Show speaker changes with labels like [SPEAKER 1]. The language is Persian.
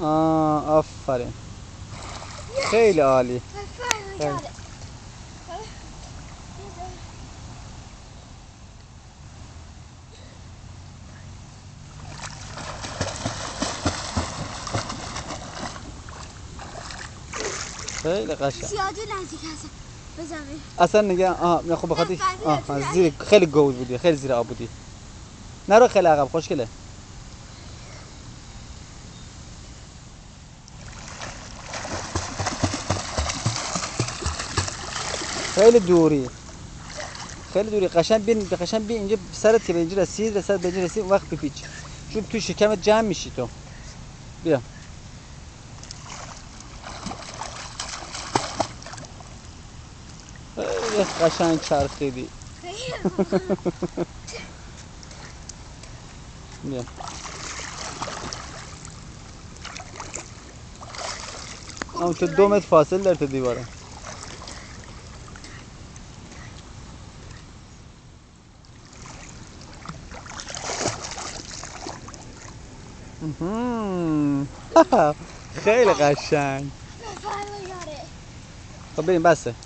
[SPEAKER 1] آه آفرین. خیلی عالی.
[SPEAKER 2] it.
[SPEAKER 1] خیلی قشنگ. اصلا نگه آه نه خب بخاطر آه، زیر خیلی گود بودی خیلی زیر آب بودی. نرو خیلی عقب خوشگله. خیلی دوری. خیلی دوری. قشنگ بین قشنگ بین اینجا سرت که به اینجا رسید به اینجا رسید وقت بپیچ. چون تو شکمت جمع میشی تو. بیا. خیلی قشنگ چرخیدی. بیا. اما تو دو متر فاصل داره تا دیواره. خیلی قشنگ. خب بریم بسه.